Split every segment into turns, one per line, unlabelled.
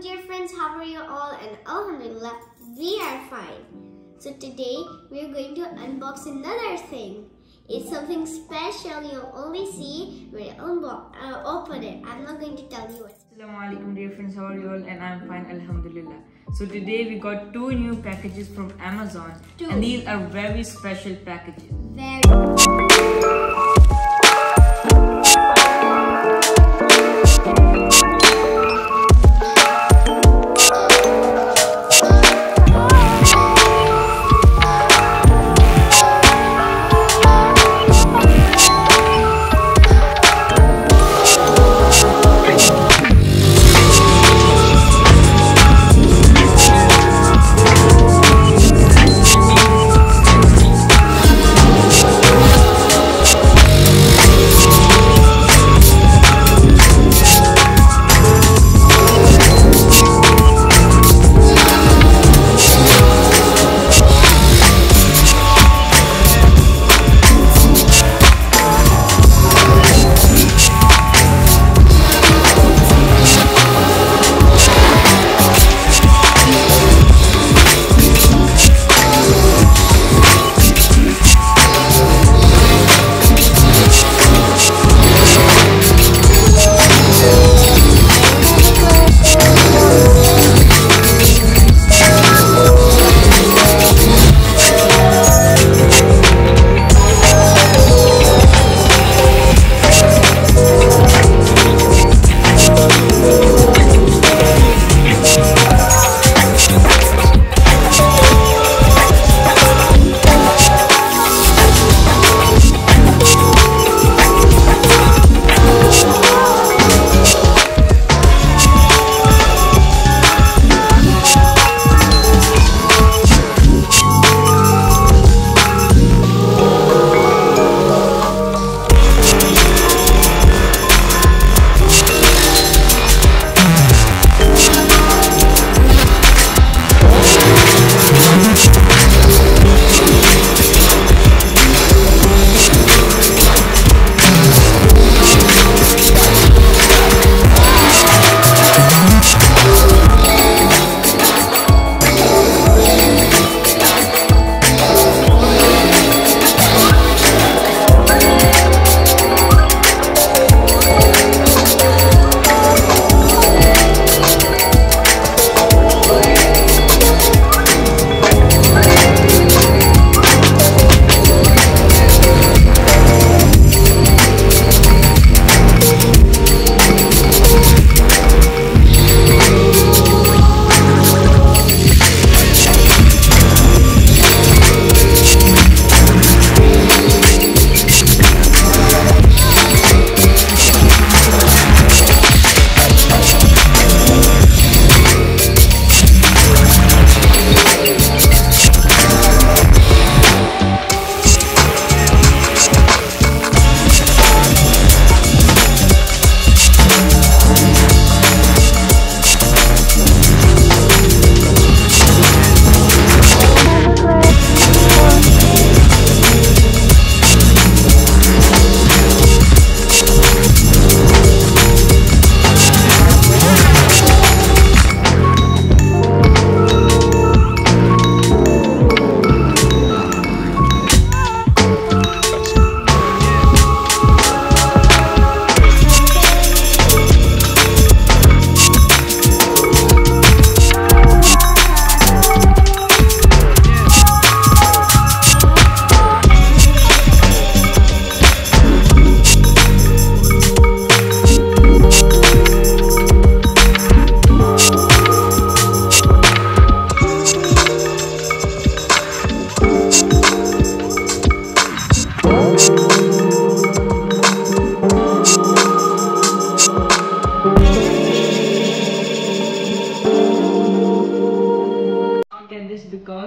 Assalamualaikum dear friends, how are you all? And Alhamdulillah, we are fine. So today we are going to unbox another thing. It's something special you'll only see when you unbox, uh, open it. I'm not going to tell you what.
Assalamu alaikum dear friends, how are you all? And I'm fine, alhamdulillah. So today we got two new packages from Amazon
Two.
and these are very special packages.
Very.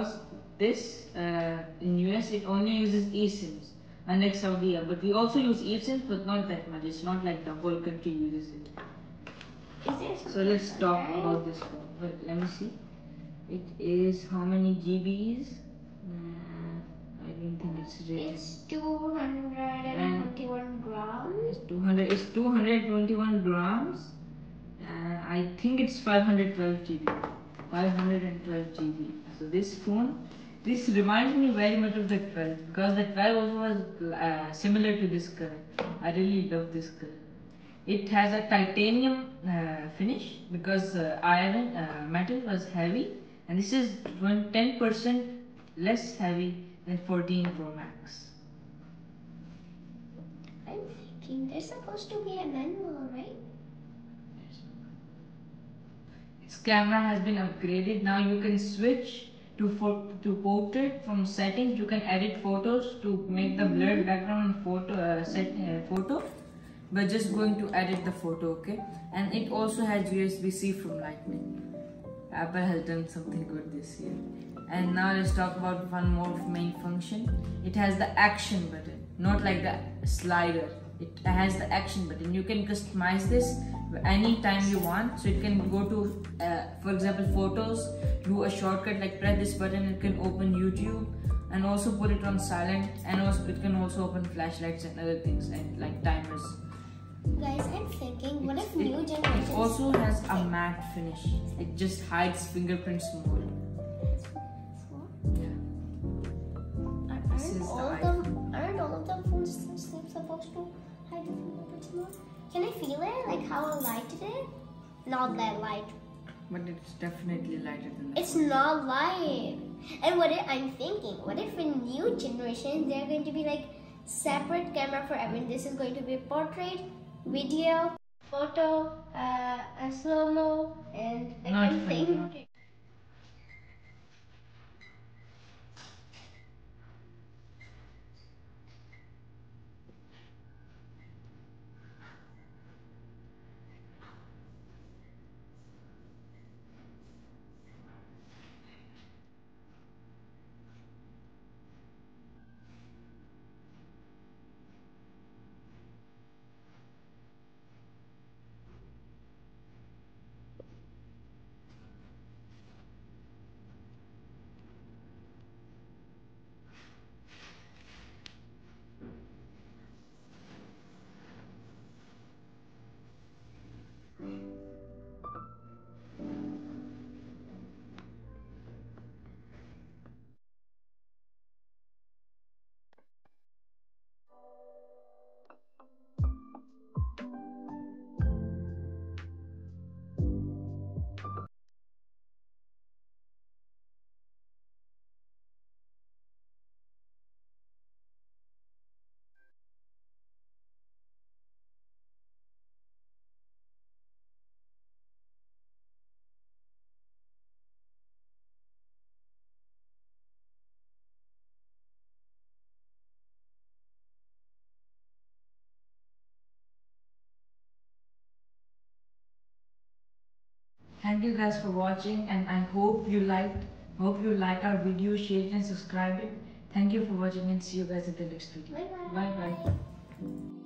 Because this uh, in US it only uses eSIMs unlike Saudi but we also use eSIMs but not that much. It's not like the whole country uses it. So let's talk about this phone. Wait, let me see. It is how many GBs? Uh, I don't think it's rated.
It's 221 grams.
It's 200. It's 221 grams. Uh, I think it's 512 GB. 512 GB. So this phone, this reminds me very much of the 12 because the 12 also was uh, similar to this color. I really love this color. It has a titanium uh, finish because uh, iron uh, metal was heavy and this is 10% less heavy than 14 Pro Max.
I'm thinking there's supposed to be a manual, right?
Its camera has been upgraded. Now you can switch to to portrait from settings. You can edit photos to make the blurred background photo uh, set uh, photo. But just going to edit the photo, okay? And it also has USB-C from Lightning. Apple has done something good this year. And now let's talk about one more main function. It has the action button, not like the slider. It has the action button. You can customize this anytime you want. So it can go to, uh, for example, photos, do a shortcut like press this button, it can open YouTube and also put it on silent and also it can also open flashlights and other things and like timers.
Guys, I'm thinking, what if new generation?
It also has a matte finish. It just hides fingerprints more. Yeah.
Aren't all them? Aren't all of phones supposed to hide the fingerprints more? Can I feel it? Like how light it is? Not that light.
But it's definitely lighter than that.
It's not light. And what if, I'm thinking, what if in new generation they're going to be like separate camera for everyone? This is going to be portrait, video, photo, uh, and slow mo, and
Not Thank you guys for watching and I hope you liked hope you like our video, share it and subscribe it. Thank you for watching and see you guys in the next video.
Bye bye.
bye. bye.